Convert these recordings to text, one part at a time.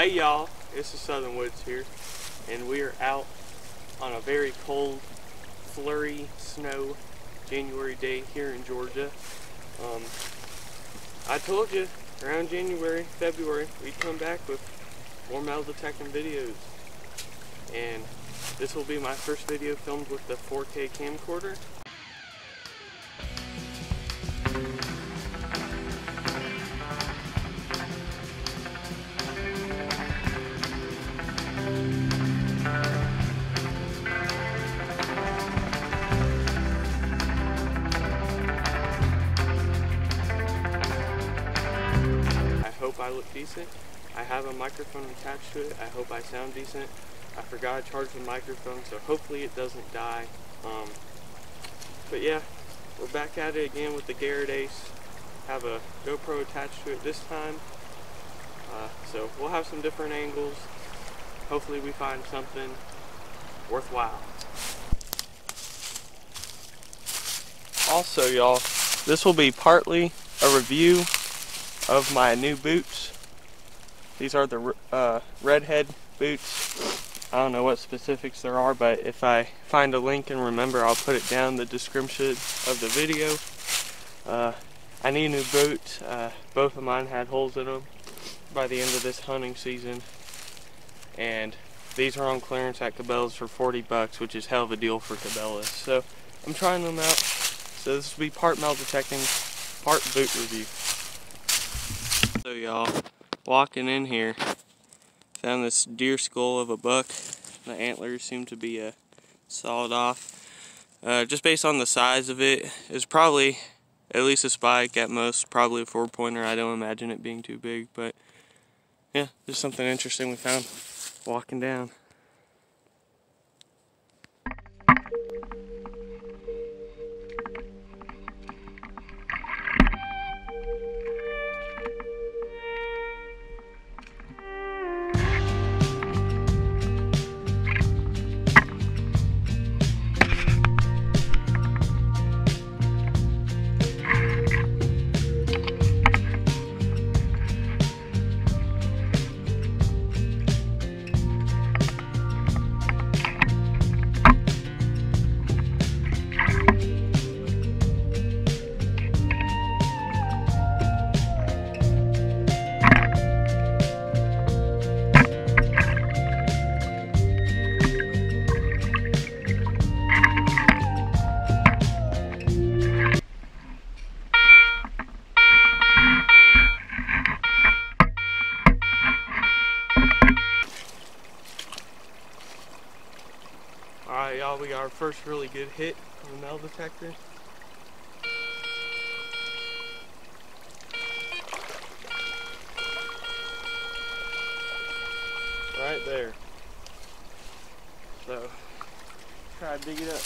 Hey y'all, it's the Southern Woods here, and we are out on a very cold, flurry snow January day here in Georgia. Um, I told you around January, February, we'd come back with more metal detecting videos, and this will be my first video filmed with the 4K camcorder. Decent. I have a microphone attached to it. I hope I sound decent. I forgot to charge the microphone, so hopefully it doesn't die. Um, but yeah, we're back at it again with the Garrett Ace. Have a GoPro attached to it this time. Uh, so we'll have some different angles. Hopefully we find something worthwhile. Also, y'all, this will be partly a review of my new boots. These are the uh, redhead boots. I don't know what specifics there are, but if I find a link and remember, I'll put it down in the description of the video. Uh, I need new boot. Uh, both of mine had holes in them by the end of this hunting season. And these are on clearance at Cabela's for 40 bucks, which is hell of a deal for Cabela's. So I'm trying them out. So this will be part metal detecting, part boot review. So y'all, walking in here, found this deer skull of a buck. The antlers seem to be uh, sawed off. Uh, just based on the size of it, it's probably at least a spike at most, probably a four pointer. I don't imagine it being too big, but yeah, just something interesting we found walking down. Our first really good hit on the metal detector. Right there. So, try to dig it up.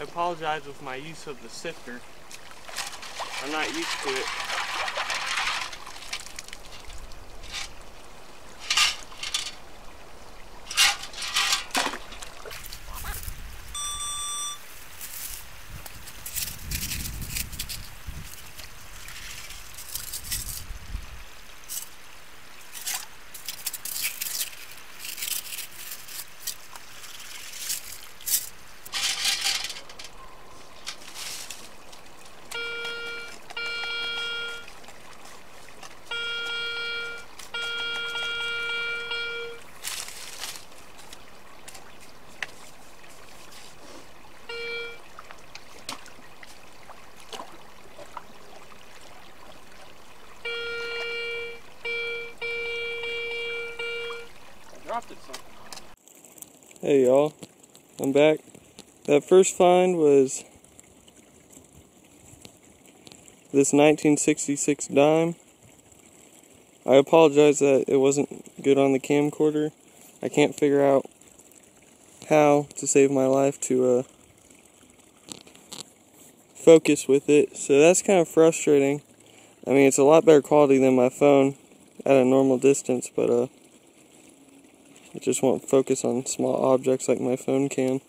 I apologize with my use of the sifter. I'm not used to it. Hey y'all, I'm back. That first find was this 1966 dime. I apologize that it wasn't good on the camcorder. I can't figure out how to save my life to uh, focus with it, so that's kind of frustrating. I mean, it's a lot better quality than my phone at a normal distance, but uh, it just won't focus on small objects like my phone can.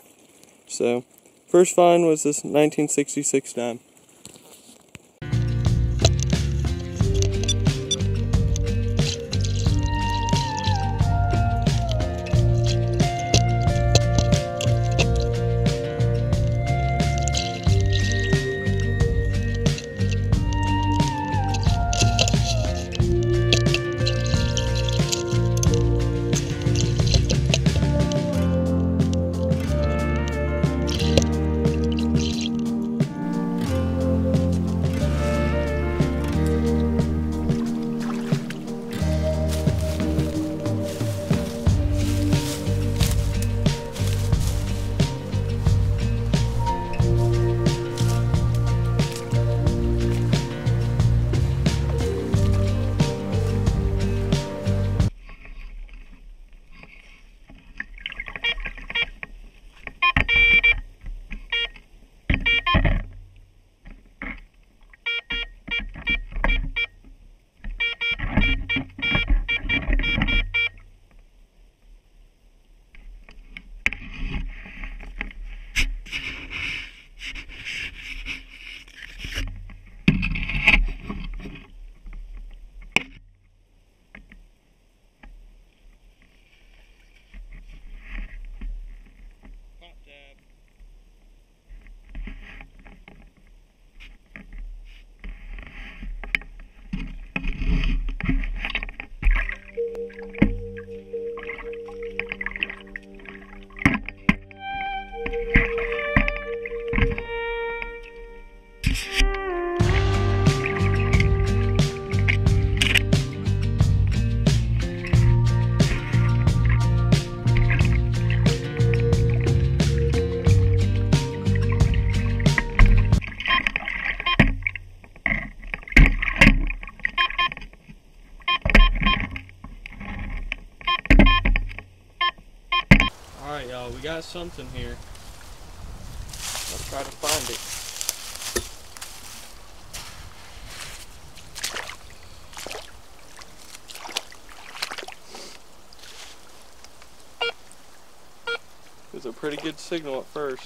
So, first find was this 1966 dime. Something here. Let's try to find it. It was a pretty good signal at first.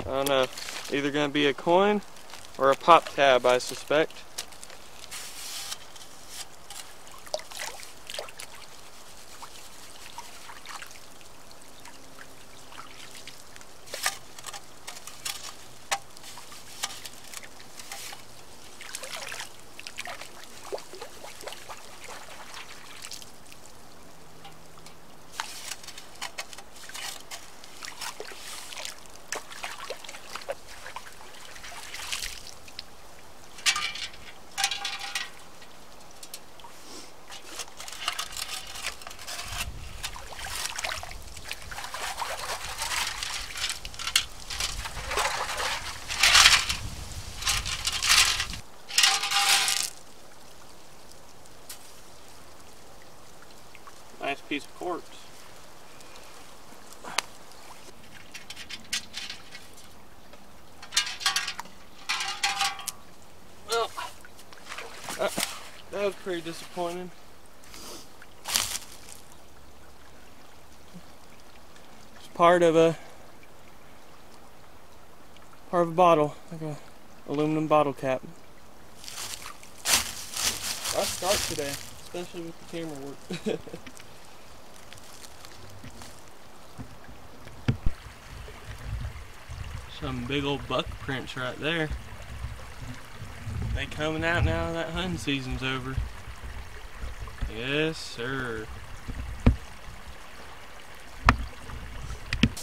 I don't know. Either gonna be a coin or a pop tab, I suspect. Piece of quartz. Well, uh, that was pretty disappointing. It's part of a part of a bottle, like a aluminum bottle cap. Rough start today, especially with the camera work. Some big old buck prints right there. They coming out now that hunting season's over. Yes, sir.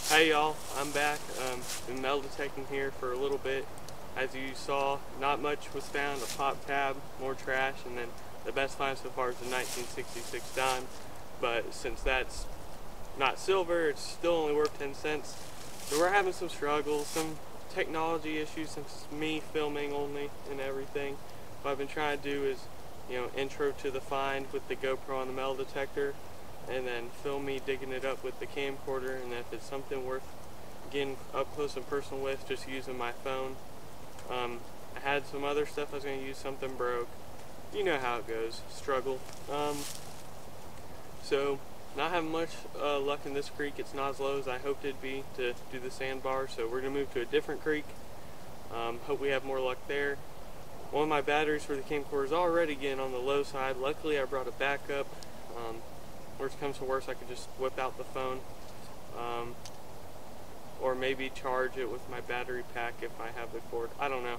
Hey y'all, I'm back. Um, been metal detecting here for a little bit. As you saw, not much was found. A pop tab, more trash, and then the best find so far is the 1966 dime. But since that's not silver, it's still only worth 10 cents. So we're having some struggles, some technology issues since me filming only and everything. What I've been trying to do is, you know, intro to the find with the GoPro on the metal detector and then film me digging it up with the camcorder and if it's something worth getting up close and personal with, just using my phone. Um, I had some other stuff I was going to use, something broke. You know how it goes, struggle. Um, so, not having much uh, luck in this creek. It's not as low as I hoped it'd be to do the sandbar, so we're going to move to a different creek. Um, hope we have more luck there. One of my batteries for the camcorder is already getting on the low side. Luckily, I brought a backup. Um, worst comes to worst, I could just whip out the phone. Um, or maybe charge it with my battery pack if I have the cord. I don't know.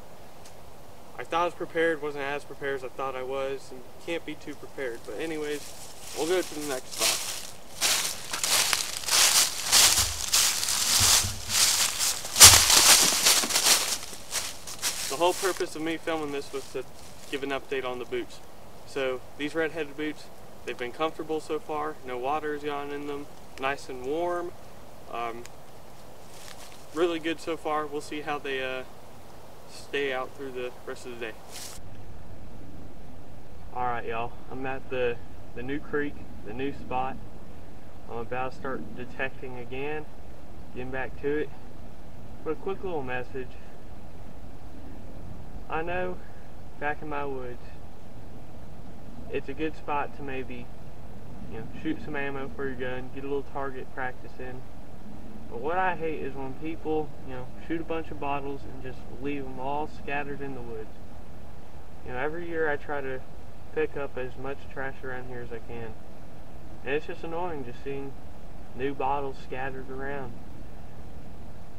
I thought I was prepared, wasn't as prepared as I thought I was, and can't be too prepared. But anyways, we'll go to the next spot. The whole purpose of me filming this was to give an update on the boots. So these red-headed boots, they've been comfortable so far. No water has gone in them. Nice and warm. Um, really good so far. We'll see how they uh, stay out through the rest of the day. Alright y'all, I'm at the, the new creek, the new spot. I'm about to start detecting again, getting back to it. But a quick little message. I know back in my woods, it's a good spot to maybe, you know, shoot some ammo for your gun, get a little target practice in. But what I hate is when people, you know, shoot a bunch of bottles and just leave them all scattered in the woods. You know, every year I try to pick up as much trash around here as I can. And it's just annoying just seeing new bottles scattered around.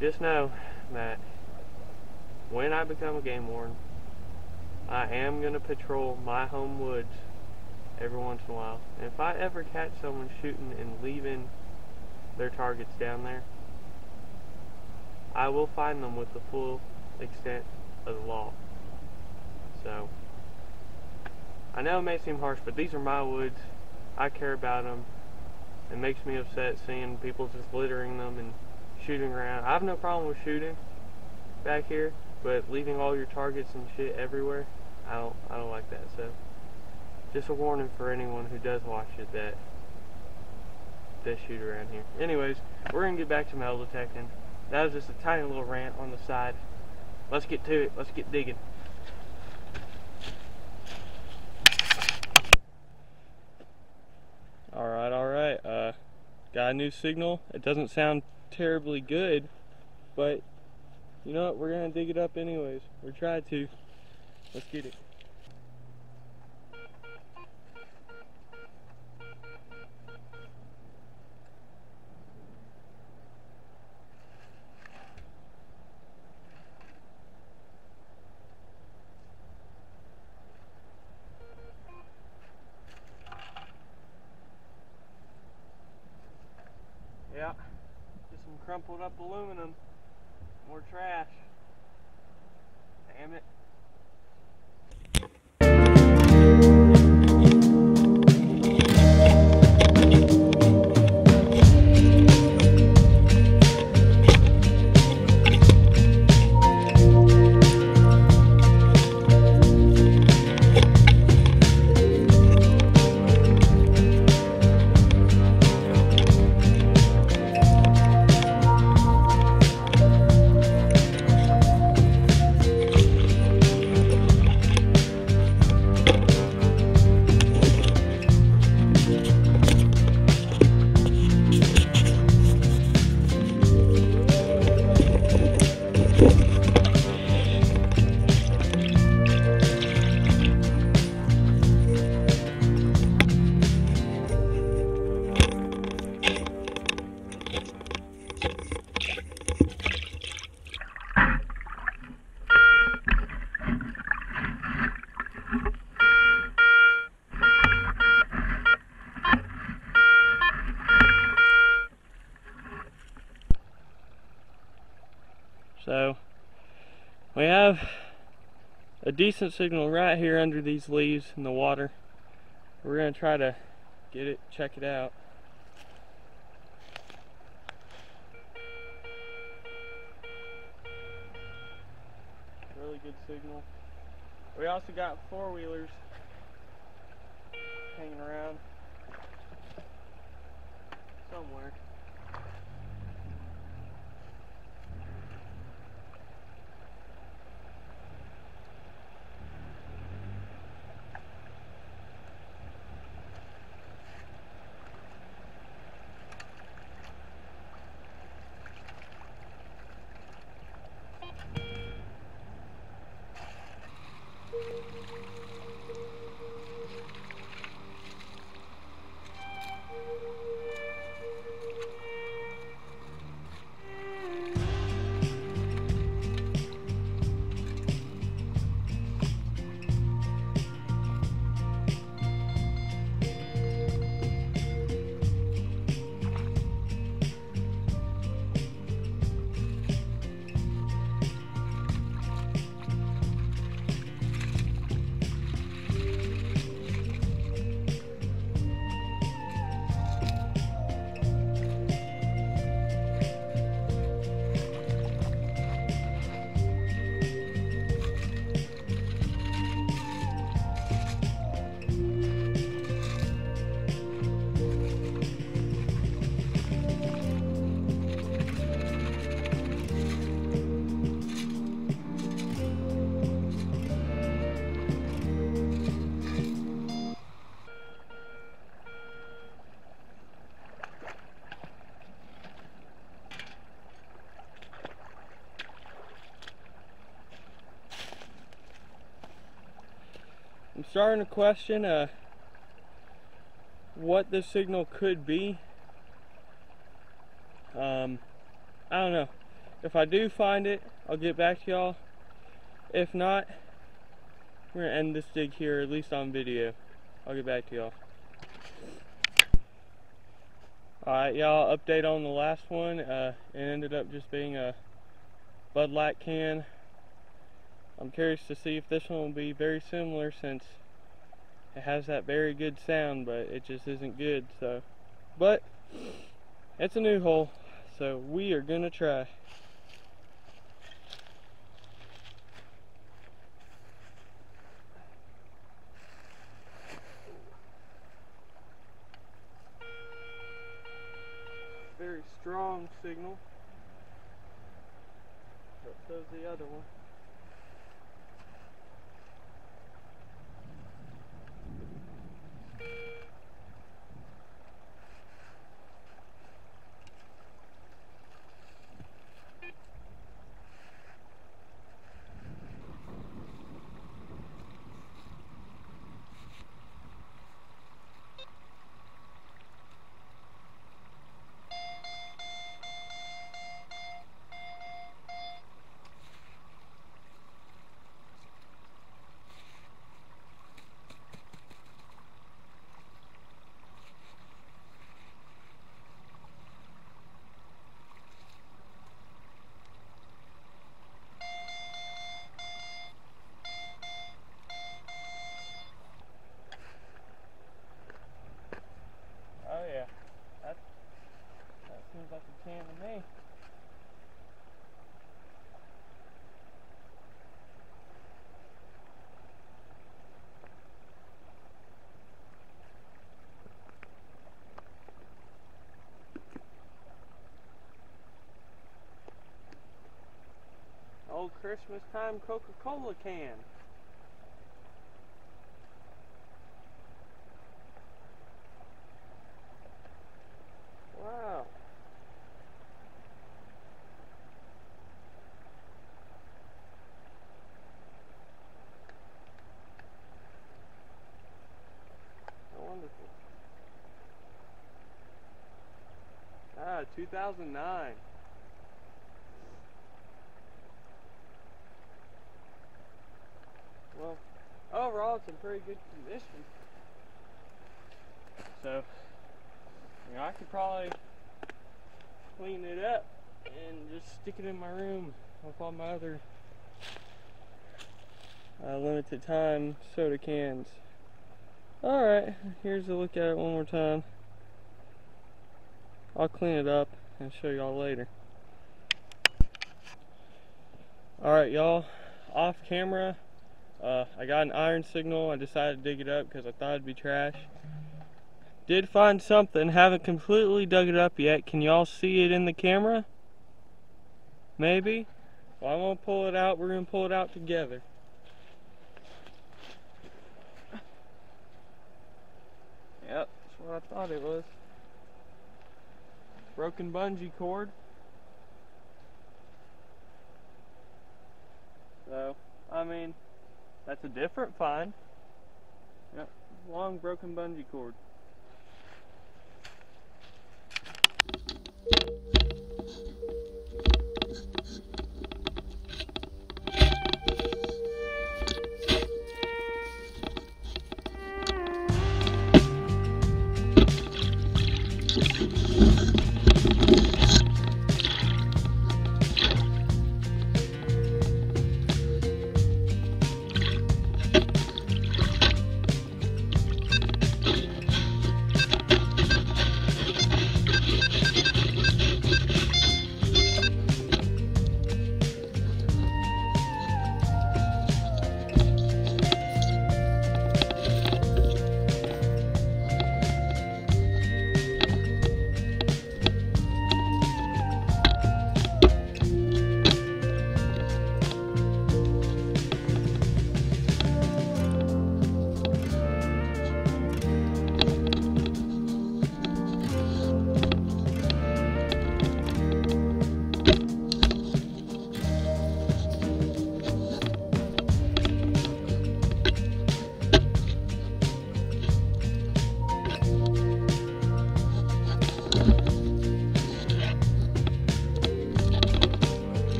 Just know that when I become a game warden, I am going to patrol my home woods every once in a while. And if I ever catch someone shooting and leaving their targets down there, I will find them with the full extent of the law. So, I know it may seem harsh, but these are my woods. I care about them. It makes me upset seeing people just littering them and shooting around. I have no problem with shooting back here. But leaving all your targets and shit everywhere, I don't I don't like that. So just a warning for anyone who does watch it that does shoot around here. Anyways, we're gonna get back to metal detecting. That was just a tiny little rant on the side. Let's get to it. Let's get digging. Alright, alright. Uh, got a new signal. It doesn't sound terribly good, but you know what? We're going to dig it up anyways. We're trying to. Let's get it. Yeah, just some crumpled up aluminum. More trash. Damn it. Decent signal right here under these leaves in the water. We're going to try to get it, check it out. Starting to question uh, what this signal could be. Um, I don't know. If I do find it, I'll get back to y'all. If not, we're gonna end this dig here, at least on video. I'll get back to y'all. Alright, y'all, update on the last one. Uh, it ended up just being a Bud Light can. I'm curious to see if this one will be very similar since it has that very good sound, but it just isn't good, so. But, it's a new hole, so we are gonna try. Very strong signal. But so's the other one. Oh yeah, that that seems like a can to me. Old Christmas time Coca-Cola can. Wow. Wonderful. Ah, 2009. Well, overall it's in pretty good condition. So, you know, I could probably clean it up and just stick it in my room with all my other uh, limited time soda cans. Alright, here's a look at it one more time. I'll clean it up and show y'all later. Alright y'all, off camera, uh, I got an iron signal. I decided to dig it up because I thought it'd be trash. Did find something, haven't completely dug it up yet. Can y'all see it in the camera? Maybe? Well, I'm gonna pull it out. We're gonna pull it out together. Yep, that's what I thought it was. Broken bungee cord. So, I mean, that's a different find. Yep, long broken bungee cord.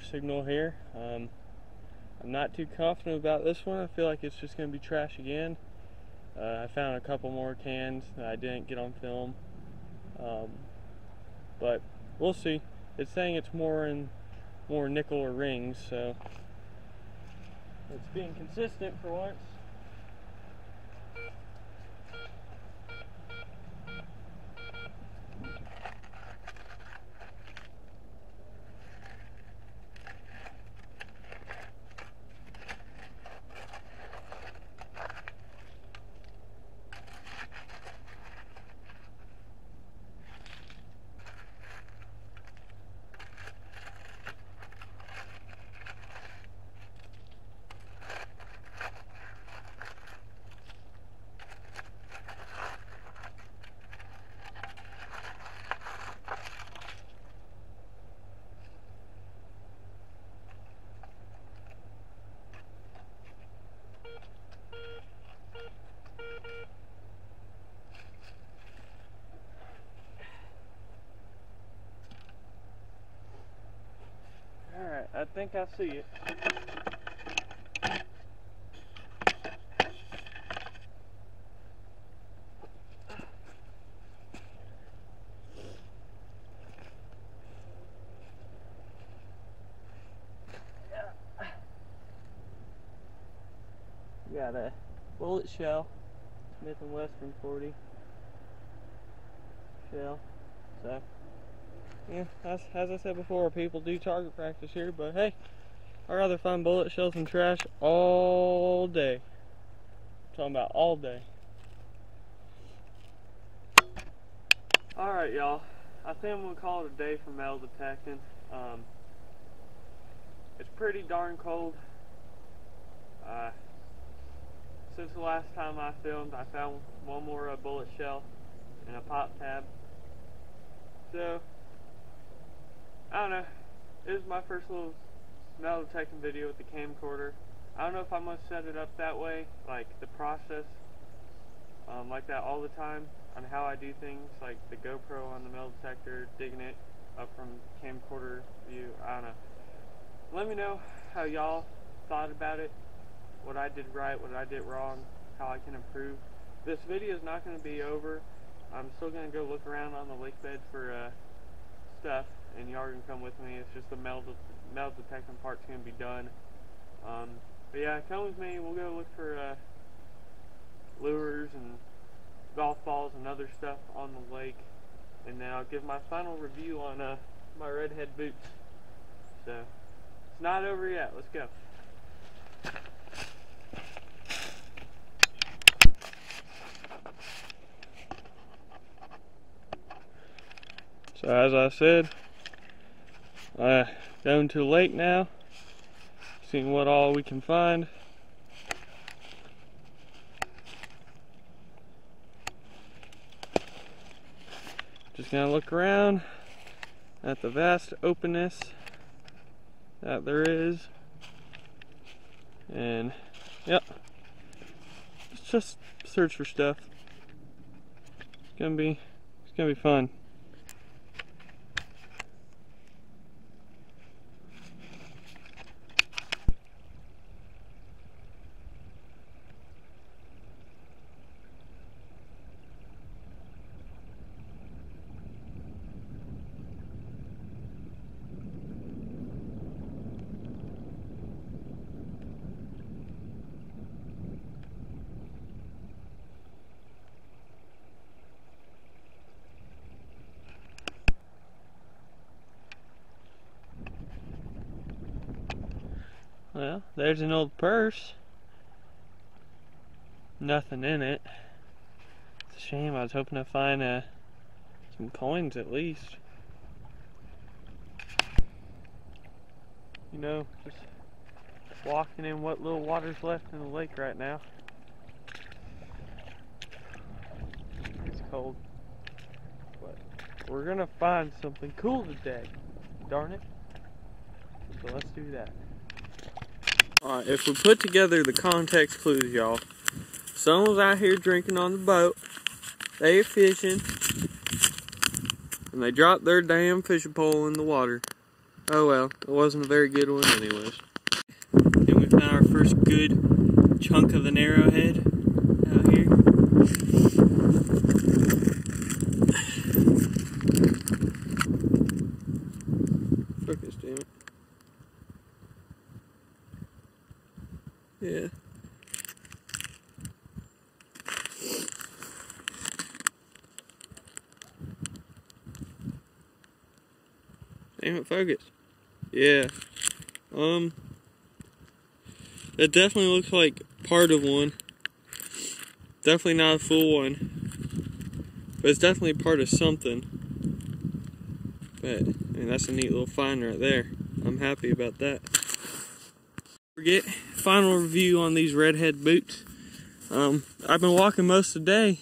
Signal here. Um, I'm not too confident about this one. I feel like it's just going to be trash again. Uh, I found a couple more cans that I didn't get on film. Um, but we'll see. It's saying it's more in more nickel or rings, so it's being consistent for once. Alright, I think I see it. Got a bullet shell, Smith and Wesson 40 shell. So, yeah, as, as I said before, people do target practice here, but hey, I'd rather find bullet shells and trash all day. I'm talking about all day. Alright, y'all. I think I'm going to call it a day for metal detecting. Um, it's pretty darn cold. Uh, since the last time I filmed, I found one more uh, bullet shell and a pop tab. So, I don't know. This is my first little metal detecting video with the camcorder. I don't know if I'm going to set it up that way, like the process, um, like that all the time, on how I do things, like the GoPro on the metal detector, digging it up from camcorder view. I don't know. Let me know how y'all thought about it what I did right, what I did wrong, how I can improve. This video is not going to be over. I'm still going to go look around on the lake bed for uh, stuff, and y'all can come with me. It's just the metal, de metal detecting part's going to be done. Um, but yeah, come with me. We'll go look for uh, lures and golf balls and other stuff on the lake. And then I'll give my final review on uh, my redhead boots. So, it's not over yet. Let's go. So as I said, uh, going to the lake now, seeing what all we can find. Just gonna look around at the vast openness that there is. And, yep, it's just search for stuff. It's gonna be, it's gonna be fun. Well, there's an old purse. Nothing in it. It's a shame. I was hoping to find uh, some coins at least. You know, just walking in what little water's left in the lake right now. It's cold. But we're gonna find something cool today. Darn it. So let's do that. Alright, if we put together the context clues, y'all. Someone's out here drinking on the boat. They are fishing. And they dropped their damn fishing pole in the water. Oh well, it wasn't a very good one anyways. And we found our first good chunk of an arrowhead out here. Focus, damn it. Yeah. Damn it, focus. Yeah. Um, that definitely looks like part of one. Definitely not a full one. But it's definitely part of something. But, I mean, that's a neat little find right there. I'm happy about that. Forget, final review on these redhead boots. Um, I've been walking most of the day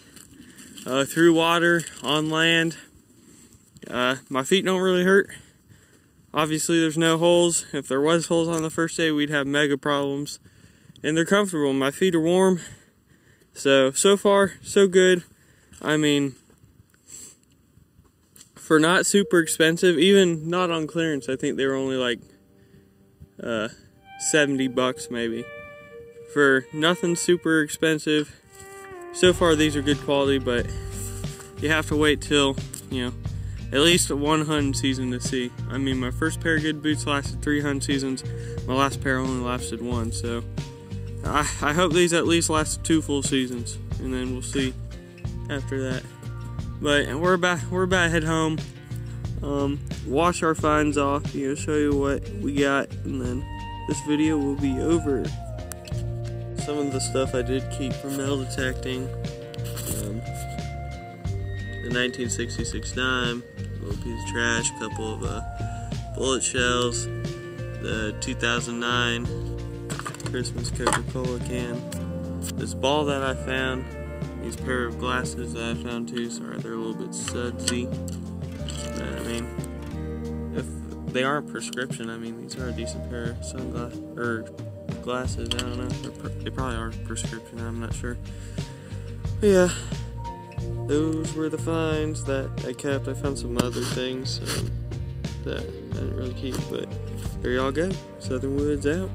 uh, through water, on land. Uh, my feet don't really hurt. Obviously, there's no holes. If there was holes on the first day, we'd have mega problems. And they're comfortable. My feet are warm. So, so far, so good. I mean, for not super expensive, even not on clearance, I think they were only like uh, 70 bucks maybe. For nothing super expensive. So far, these are good quality, but you have to wait till, you know, at least one hunt season to see. I mean, my first pair of good boots lasted three hunt seasons. My last pair only lasted one, so I, I hope these at least last two full seasons, and then we'll see after that. But we're about we're about to head home. Um, wash our finds off, you know, show you what we got, and then this video will be over. Some of the stuff I did keep from metal detecting. Um, the 1966 dime, a little piece of trash, a couple of uh, bullet shells, the 2009 Christmas Coca-Cola can, this ball that I found, these pair of glasses that I found too, sorry they're a little bit sudsy, they aren't prescription, I mean these are a decent pair of sunglasses, or glasses, I don't know, they probably are prescription, I'm not sure, but yeah those were the finds that I kept. I found some other things um, that I didn't really keep, but there y'all go. Southern Woods out.